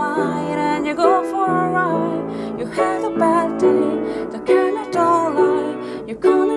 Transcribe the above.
and you go for a ride. You had a bad day, the camera don't lie. You come